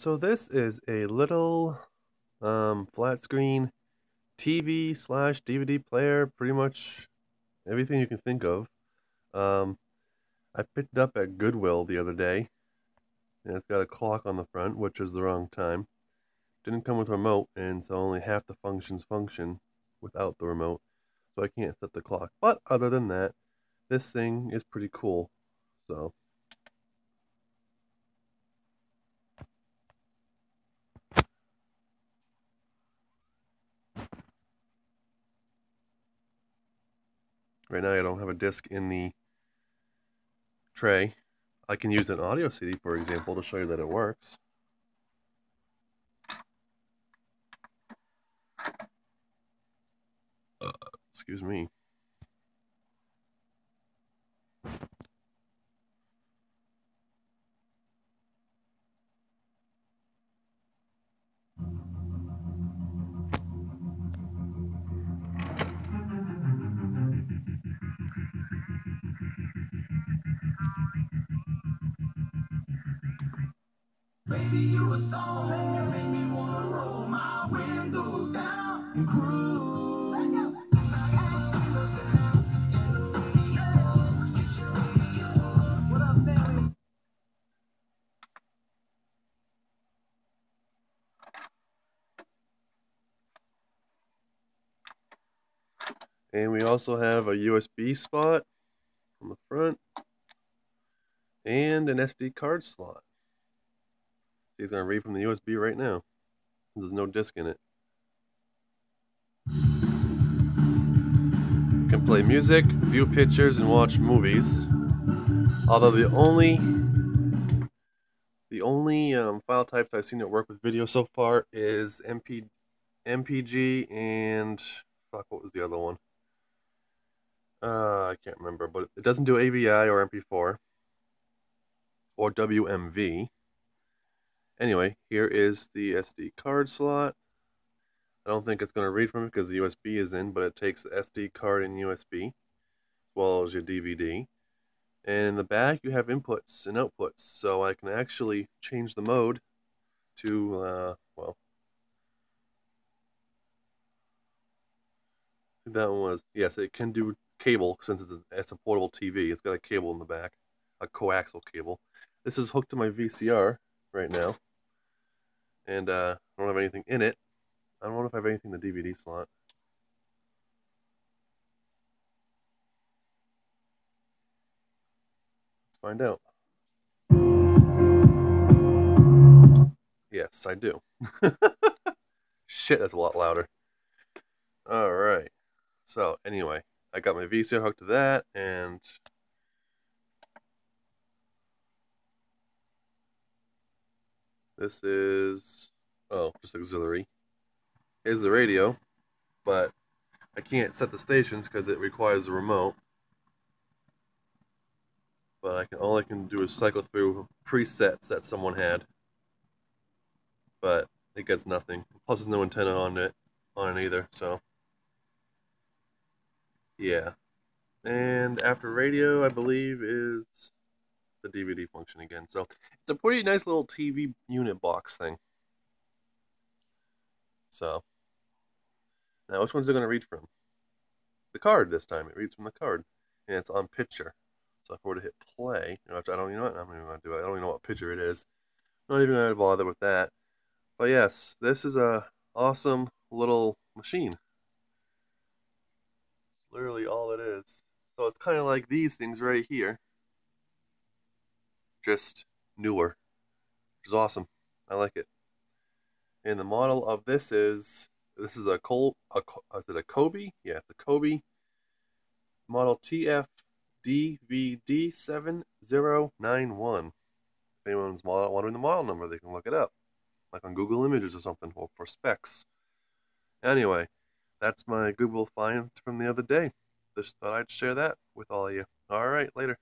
So this is a little um, flat screen TV slash DVD player, pretty much everything you can think of. Um, I picked it up at Goodwill the other day, and it's got a clock on the front, which is the wrong time. Didn't come with a remote, and so only half the functions function without the remote, so I can't set the clock. But other than that, this thing is pretty cool. So Right now I don't have a disc in the tray. I can use an audio CD, for example, to show you that it works. Uh, excuse me. Baby, you a song that me wanna roll my windows down and cruise. And we also have a USB spot on the front and an SD card slot. He's going to read from the USB right now. There's no disk in it. You can play music, view pictures, and watch movies. Although the only the only um, file types I've seen that work with video so far is MP, MPG and fuck, what was the other one? Uh, I can't remember, but it doesn't do AVI or MP4 or WMV. Anyway, here is the SD card slot. I don't think it's going to read from it because the USB is in, but it takes the SD card and USB, as well as your DVD. And in the back, you have inputs and outputs, so I can actually change the mode to, uh, well, that one was, yes, it can do cable since it's a, it's a portable TV. It's got a cable in the back, a coaxial cable. This is hooked to my VCR right now and uh, I don't have anything in it. I don't know if I have anything in the DVD slot. Let's find out. Yes, I do. Shit, that's a lot louder. All right. So, anyway, I got my VCR hooked to that, and This is, oh, just auxiliary. Here's the radio, but I can't set the stations because it requires a remote. But I can all I can do is cycle through presets that someone had. But it gets nothing. Plus, there's no antenna on it, on it either. So, yeah. And after radio, I believe is the DVD function again. So it's a pretty nice little TV unit box thing. So now which one's it going to read from? The card this time. It reads from the card, and it's on picture. So if I were to hit play, you know, I don't even know what I'm even going to do. I don't even know what picture it is. I'm not even going to bother with that. But yes, this is a awesome little machine. It's literally all it is. So it's kind of like these things right here just newer, which is awesome. I like it. And the model of this is this is a Col a, is it a Coby? Yeah, it's a Coby model TF DVD7091. If anyone's model, wondering the model number, they can look it up, like on Google Images or something, or for specs. Anyway, that's my Goodwill find from the other day. Just thought I'd share that with all of you. All right, later.